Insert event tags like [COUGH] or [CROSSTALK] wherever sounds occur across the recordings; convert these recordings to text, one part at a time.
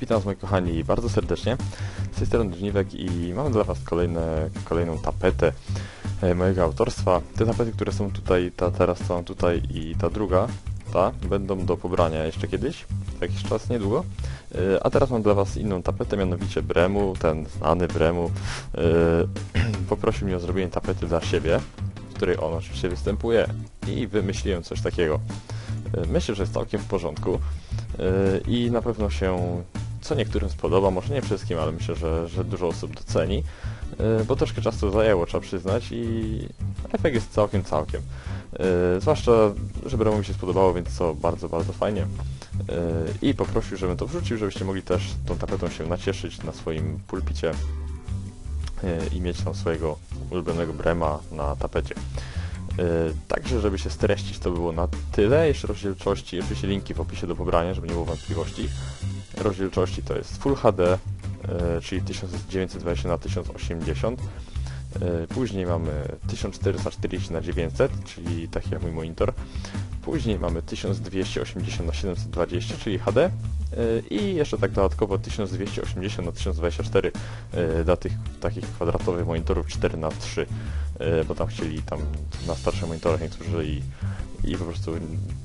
Witam was moi kochani bardzo serdecznie. Z tej strony i mamy dla was kolejne, kolejną tapetę e, mojego autorstwa. Te tapety, które są tutaj, ta teraz mam tutaj i ta druga, ta, będą do pobrania jeszcze kiedyś, za jakiś czas, niedługo. E, A teraz mam dla was inną tapetę, mianowicie Bremu, ten znany Bremu e, [CLEARS THROAT] poprosił mnie o zrobienie tapety dla siebie, w której on oczywiście występuje i wymyśliłem coś takiego. Myślę, że jest całkiem w porządku i na pewno się co niektórym spodoba, może nie wszystkim, ale myślę, że, że dużo osób doceni, e, bo troszkę czasu zajęło, trzeba przyznać i efekt jest całkiem, całkiem. E, Zwłaszcza, że Bremu mi się spodobało, więc to bardzo, bardzo fajnie. E, I poprosił, żebym to wrzucił, żebyście mogli też tą tapetą się nacieszyć na swoim pulpicie i mieć tam swojego ulubionego Brema na tapecie. Także, żeby się streścić, to było na tyle. Jeszcze rozdzielczości, oczywiście linki w opisie do pobrania, żeby nie było wątpliwości. Rozdzielczości to jest Full HD, e, czyli 1920 na 1080. E, Później mamy 1440 na 900, czyli taki jak mój monitor. Później mamy 1280 na 720, czyli HD. e, I jeszcze tak dodatkowo 1280 na 1024 e, dla tych takich kwadratowych monitorów 4 na 3 e, bo tam chcieli tam na starszych monitorach niektórzy i, i po prostu,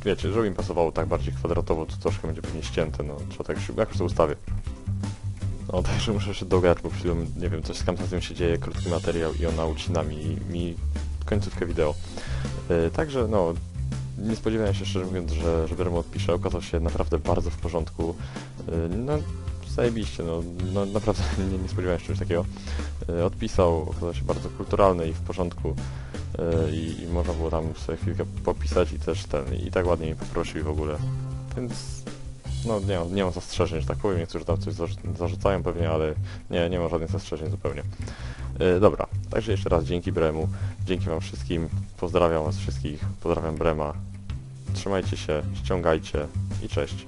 wiecie, żeby im pasowało tak bardziej kwadratowo, to troszkę będzie pewnie ścięte, no trzeba tak już- jakoś to ustawię. No [LAUGHS] także muszę się dogadać, bo chwilą, nie wiem, coś z Camtasem się dzieje, krótki materiał i ona ucina mi, mi końcówkę wideo. E, także no, nie spodziewałem się szczerze mówiąc, że, że Bermo odpisze, okazał się naprawdę bardzo w porządku. E, no, zajebiście, no, no naprawdę [LAUGHS] nie, nie spodziewałem się czegoś takiego. E, odpisał, okazał się bardzo kulturalny i w porządku i, i można było tam sobie chwilkę popisać i też ten, i tak ładnie mi poprosił w ogóle. Więc no nie nie mam zastrzeżeń, że tak powiem, niektórzy tam coś zarzu- zarzucają pewnie, ale nie, nie mam żadnych zastrzeżeń zupełnie. E, dobra, także jeszcze raz dzięki Bremu, dzięki wam wszystkim, pozdrawiam was wszystkich, pozdrawiam Brema, trzymajcie się, ściągajcie i cześć.